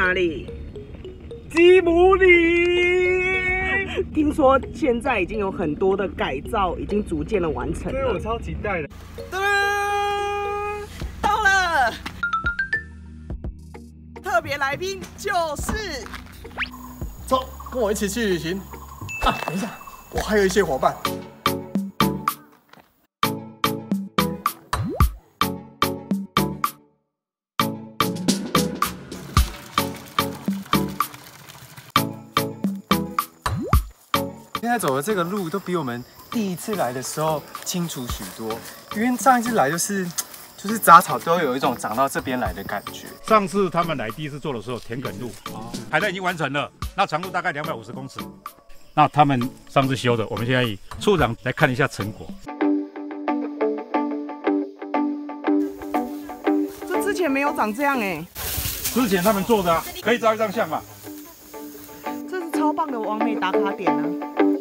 哪里？吉姆里。听说现在已经有很多的改造，已经逐渐的完成对我。超期待的。到了，特别来宾就是走，跟我一起去旅行。啊，等一下，我还有一些伙伴。现在走的这个路都比我们第一次来的时候清楚许多，因为上一次来就是就是杂草都有一种长到这边来的感觉。上次他们来第一次做的时候，田埂路，海带已经完成了，那长度大概两百五十公尺。那他们上次修的，我们现在以处长来看一下成果。这之前没有长这样哎、之前他们做的、啊，可以照一张相吗？这是超棒的完美打卡点呢、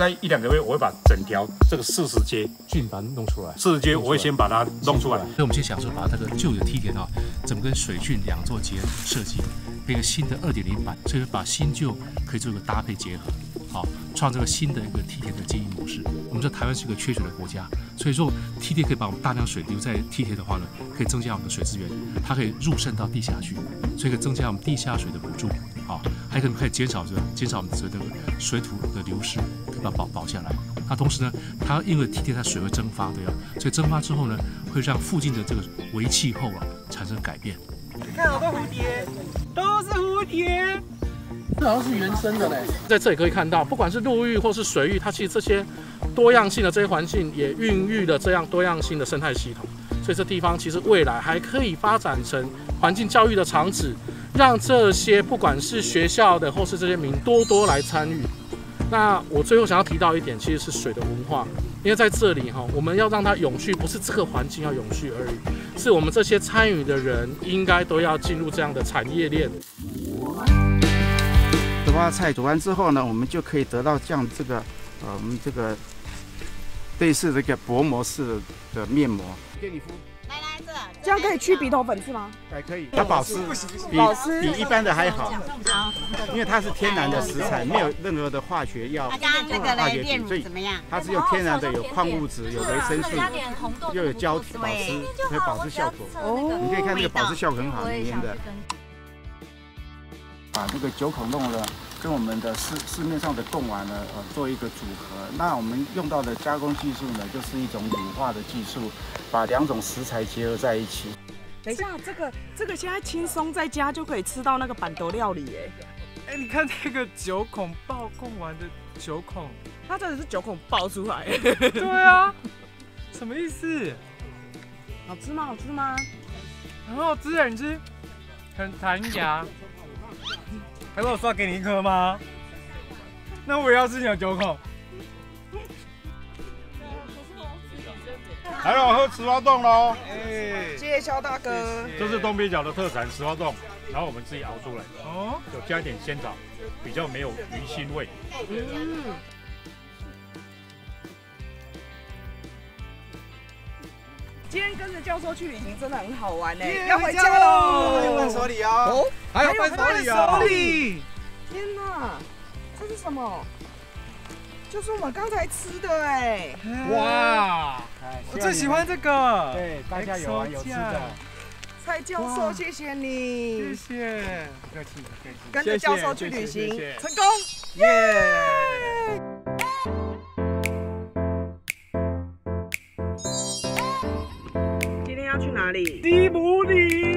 在一两个月，我会把整条这个四十阶，菌把它弄出来。四十阶我会先把它弄出来。所以我们先想说，把这个旧的梯田啊，怎么跟水郡两座节设计，变个新的二点零版，所以把新旧可以做一个搭配结合，好，创造个新的一个梯田的经营模式。我们说台湾是一个缺水的国家，所以说梯田可以把我们大量水留在梯田的话呢，可以增加我们的水资源，它可以入渗到地下去，所以可以增加我们地下水的补助，好，还可能可以减少这个减少我们的这个水土的流失，把保保下来。那同时呢，它因为梯田它水会蒸发，对吧？所以蒸发之后呢，会让附近的这个微气候啊产生改变。你看好多蝴蝶，都是蝴蝶。这好像是原生的嘞。在这里可以看到，不管是陆域或是水域，它其实这些多样性的这些环境也孕育了这样多样性的生态系统。所以这地方其实未来还可以发展成环境教育的场址，让这些不管是学校的或是这些民多多来参与。那我最后想要提到一点，其实是水的文化，因为在这里哈，我们要让它永续，不是这个环境要永续而已，是我们这些参与的人应该都要进入这样的产业链。紫花菜煮完之后呢，我们就可以得到这样这个呃，我们这个类似这个薄膜式的面膜，给你敷，这样可以去鼻头粉刺吗？还可以，它保湿，比保湿比一般的还好，因为它是天然的食材，没有任何的化学药、大家这个化学品，嘞炼乳所以怎么样？它是用天然的，有矿物质、有维生素，又有胶体保湿，可以保湿效果。哦，你可以看这个保湿效果很好，里面的。把这个九孔弄了，跟我们的市市面上的贡丸呢，呃，做一个组合。那我们用到的加工技术呢，就是一种乳化的技术，把两种食材结合在一起。等一下，这个这个现在轻松在家就可以吃到那个板豆料理耶，哎，你看这个九孔爆贡丸的九孔，它真的是九孔爆出来，对啊，什么意思？好吃吗？好吃吗？很好吃啊，你吃，很弹牙。还是我刷给你一颗吗？那我也要吃你的九孔。来了，我喝石花冻喽。哎，谢谢肖大哥。这是东北角的特产石花冻，然后我们自己熬出来，哦，有加一点鲜草，比较没有鱼腥味。嗯，今天跟着教授去旅行真的很好玩呢，要回家喽！还有伴手礼哦。哦，还有伴手礼啊！手礼天哪，这是什么？就是我们刚才吃的哎，哇，我最喜欢这个。对，大家有啊，有吃的。蔡教授，谢谢你谢，谢，不客气，不客气。跟着教授去旅行成功。耶！今天要去哪里？迪姆里。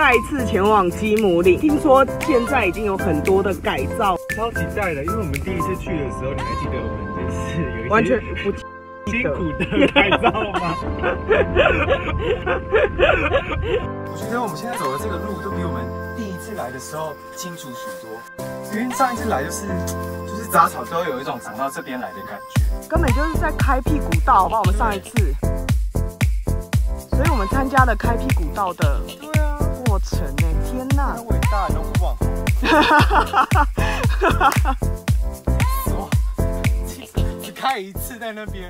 再一次前往基姆岭，听说现在已经有很多的改造。超期待的，因为我们第一次去的时候，你还记得我们就是有一些完全不辛苦的改造吗？我觉得我们现在走的这个路都比我们第一次来的时候清楚许多，因为上一次来就是就是杂草都有一种长到这边来的感觉。根本就是在开辟古道，好不好？我们上一次，所以我们参加了开辟古道的对啊，过程呢。天哪那！伟大的不忘。哇，只只开一次在那边。